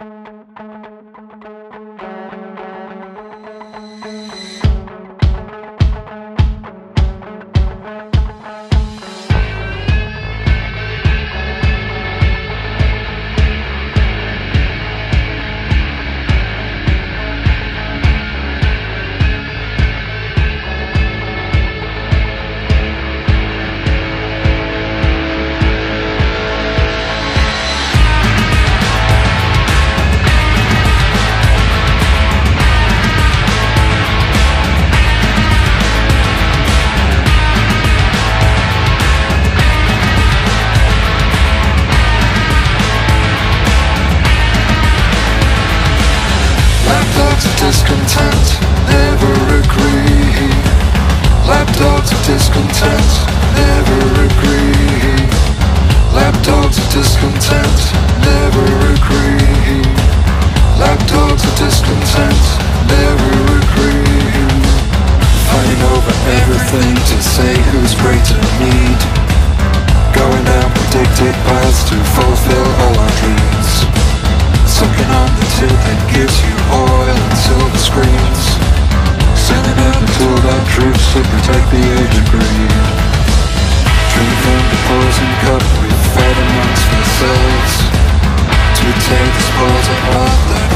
Música frozen cup we fed amongst ourselves To take this part apart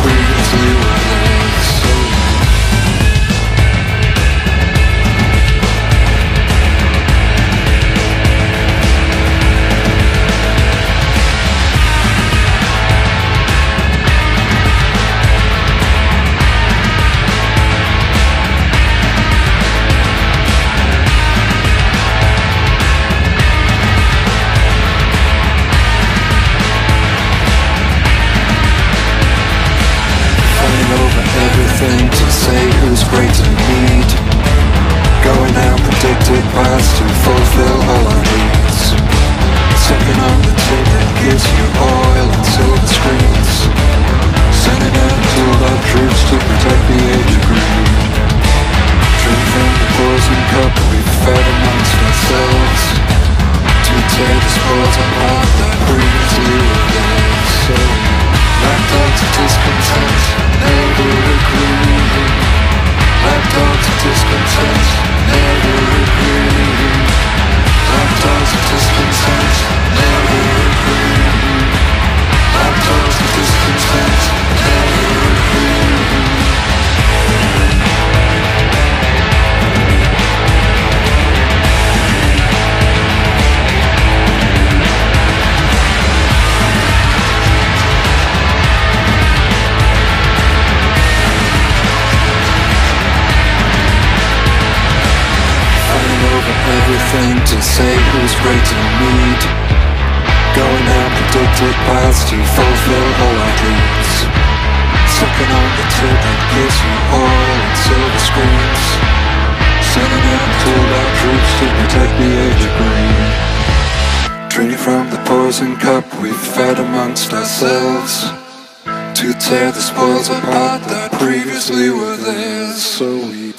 to fulfill all our dreams. Sucking on the tip that gives you all in silver screens. Sending out cool-out troops to protect the age of green. Drinking from the poison cup we've fed amongst ourselves To tear the spoils apart that previously were theirs. So we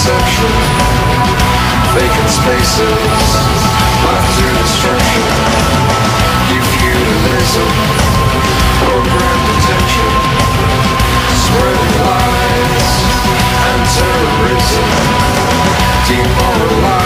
section. Vacant spaces Life through destruction. You feudalism Programmed attention Spreading lies And terrorism. Demoralized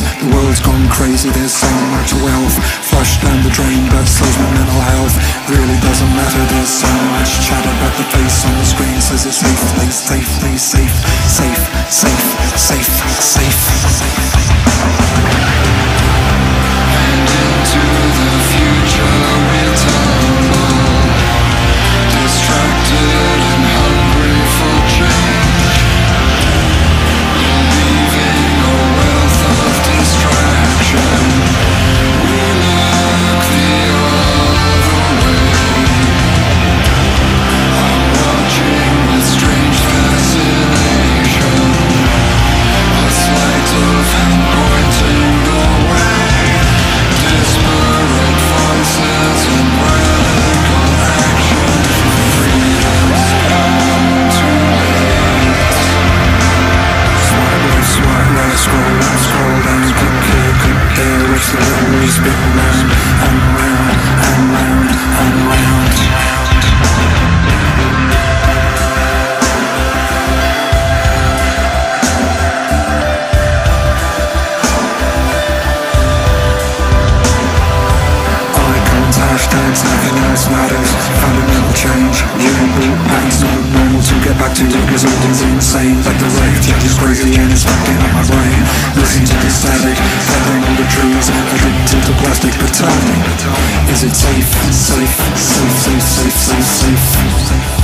The world's gone crazy, there's so much wealth. Flushed down the drain, but slows my mental health. Really doesn't matter, there's so much chatter But the face on the screen says it's safe, safe, safe, safe. safe, safe, safe, safe, safe, safe, safe, safe.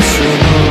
Irrational.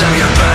of your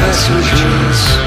messages.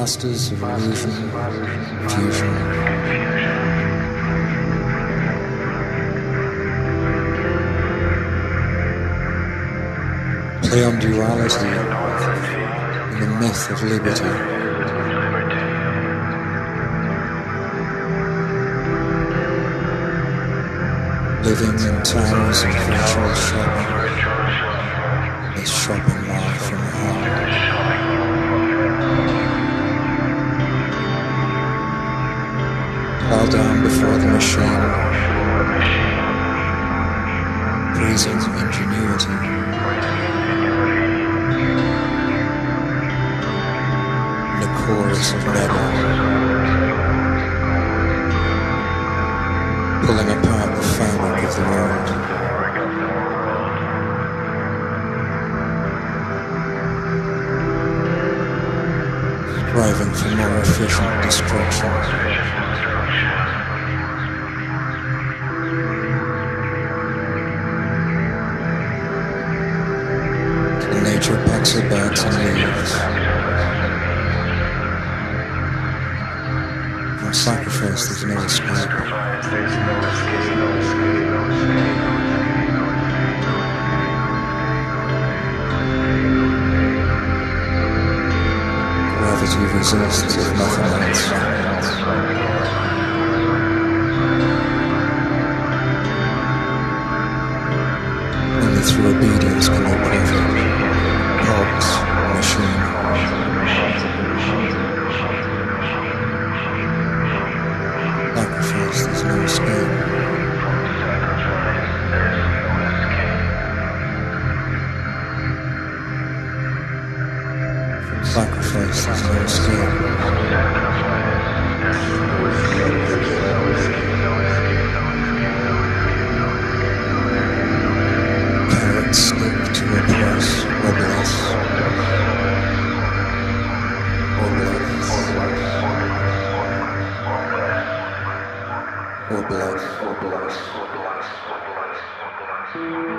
Masters of illusion, fusion. Play on duality and the myth of liberty. Living in towers of virtual shopping. This shopping mall from hell. Bow down before the machine. Praising ingenuity. The chorus of metal. Pulling apart the fabric of the world. Striving for more efficient destruction. Packs her bags Sacrifice, there's no escape. Carrots stick to oppress or bless. Or bless. Or bless. Or bless.